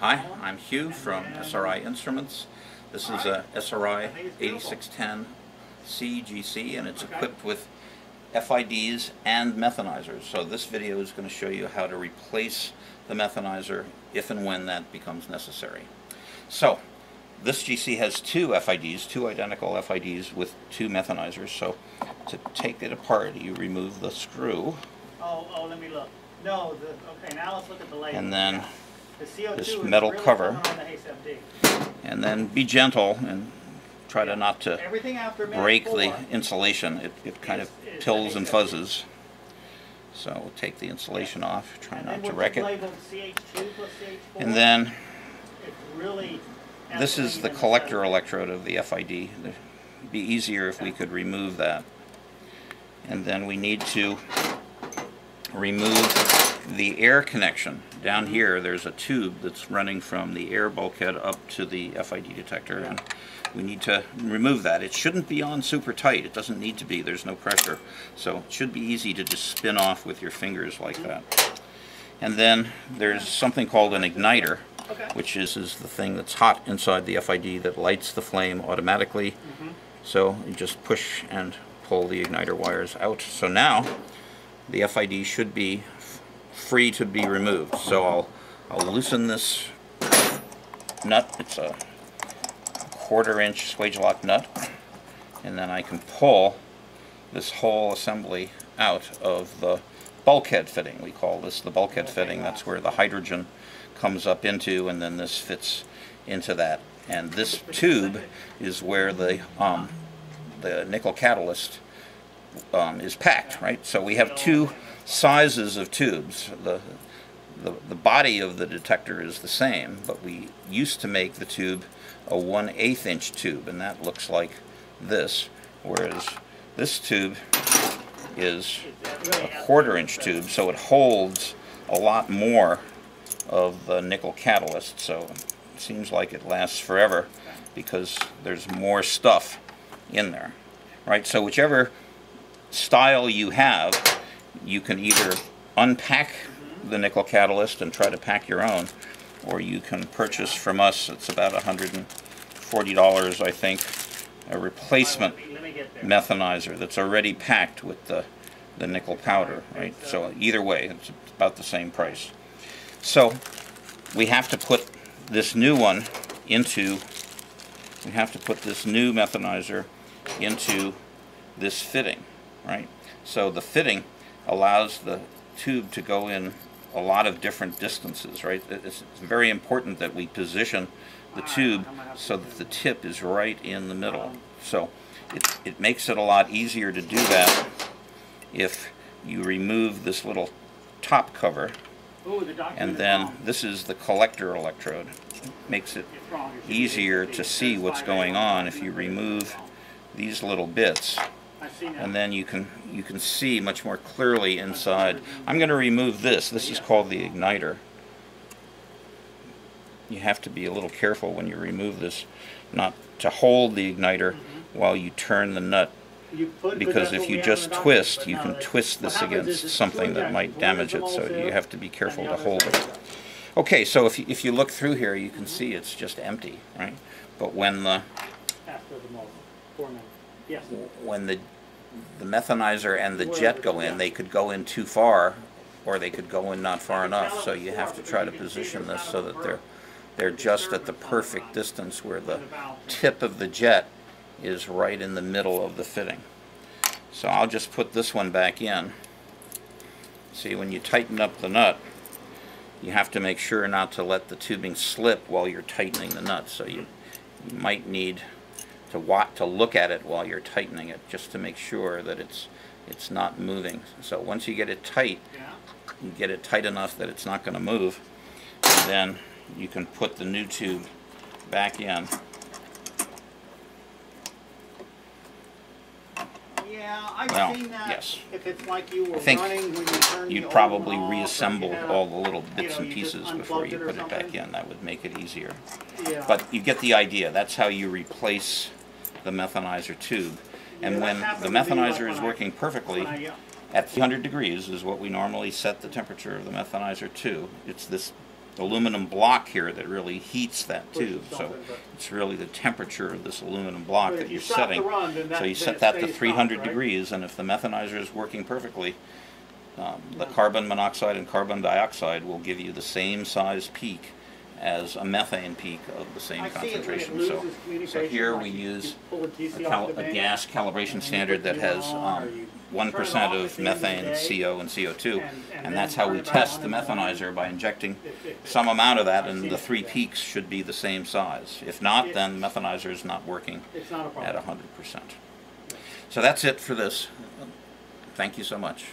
Hi, I'm Hugh from SRI Instruments. This is a SRI 8610C GC and it's equipped with FIDs and methanizers. So this video is going to show you how to replace the methanizer if and when that becomes necessary. So this GC has two FIDs, two identical FIDs with two methanizers. So to take it apart, you remove the screw. Oh, oh, let me look. No, the, okay, now let's look at the label. And then Yeah. The CO2 this metal really cover. the and then be gentle and try to not to break the insulation. It, it kind of Is- is tills and fuzzes. So we'll take the insulation off, try and not to wreck it. labeled CH2 plus CH4. And then really. this is the collector electrode of the FID. It'd be easier if we could remove that. And then we need to remove the air connection. Down here there's a tube that's running from the air bulkhead up to the FID detector and we need to remove that. It shouldn't be on super tight. It doesn't need to be. There's no pressure. So it should be easy to just spin off with your fingers like that. And then there's something called an igniter Okay. which is, is the thing that's hot inside the FID that lights the flame automatically. Mm-hmm. So you just push and pull the igniter wires out. So now the FID should be free to be removed. So I'll, I'll loosen this nut. It's a quarter inch Swagelok nut. And then I can pull this whole assembly out of the bulkhead fitting. We call this the bulkhead fitting. That's where the hydrogen comes up into and then this fits into that. And this tube is where the, um, the nickel catalyst um, is packed, right? So we have two sizes of tubes. The, the, the body of the detector is the same, but we used to make the tube a 1 8 inch tube, and that looks like this, whereas this tube is a quarter inch tube, so it holds a lot more of the nickel catalyst, so it seems like it lasts forever because there's more stuff in there, right? So whichever style you have, you can either unpack the nickel catalyst and try to pack your own, or you can purchase from us, it's about $140 I think, a replacement methanizer that's already packed with the, the nickel powder, right? So either way, it's about the same price. So we have to put this new one into, we have to put this new methanizer into this fitting, right? So the fitting allows the tube to go in a lot of different distances, right? It's very important that we position the tube so that the tip is right in the middle. So it, it makes it a lot easier to do that if you remove this little top cover Ooh, the document and then this is the collector electrode. Makes it wrong. It easier to see what's going on if you remove these little bits I see now. And then you can you can see much more clearly inside. I'm going to remove this. This is called the igniter. You have to be a little careful when you remove this, not to hold the igniter Mm-hmm. while you turn the nut You put- because if you we have in just twist, you can twist this against something that might damage it, so you have to be careful to hold it. Okay, so if you, if you look through here, you can see it's just empty, right? But when the After the mold. Four. Yes. when the the methanizer and the jet go in, they could go in too far, or they could go in not far enough. So you have to try to position this so that they're they're just at the perfect distance where the tip of the jet is right in the middle of the fitting. So I'll just put this one back in. See, when you tighten up the nut, you have to make sure not to let the tubing slip while you're tightening the nut. So you, you might need to wa to look at it while you're tightening it, just to make sure that it's it's not moving. So once you get it tight, Yeah. you get it tight enough that it's not going to move, and then you can put the new tube back in. Yeah, I've Well, seen that. yes. If it's like you were I think running when you turn the You'd probably one off, or you reassemble all the little you bits know, and pieces before you put it back in. That would make it easier. Yeah. But you get the idea. That's how you replace the methanizer tube. And when the happened to me, like, methanizer is working perfectly, When I, yeah. at 300 degrees is what we normally set the temperature of the methanizer to. It's this aluminum block here that really heats that tube. So it's really the temperature of this aluminum block that you you're setting. So you set that to stays stopped, 300 right? degrees, and if the methanizer is working perfectly, um, the carbon monoxide and carbon dioxide will give you the same size peak as a methane peak of the same I see it when it concentration. loses So, so communication, here like we you- use pull a DC off cal- the a gas calibration standard that has um, one turn it percent off at of the end of the methane, CO, and CO2, and- that's how we test the in the morning. methanizer by injecting some amount of that, and the three peaks should be the same size. If not, then the methanizer is not working It's not a at problem. hundred percent. So that's it for this. Thank you so much.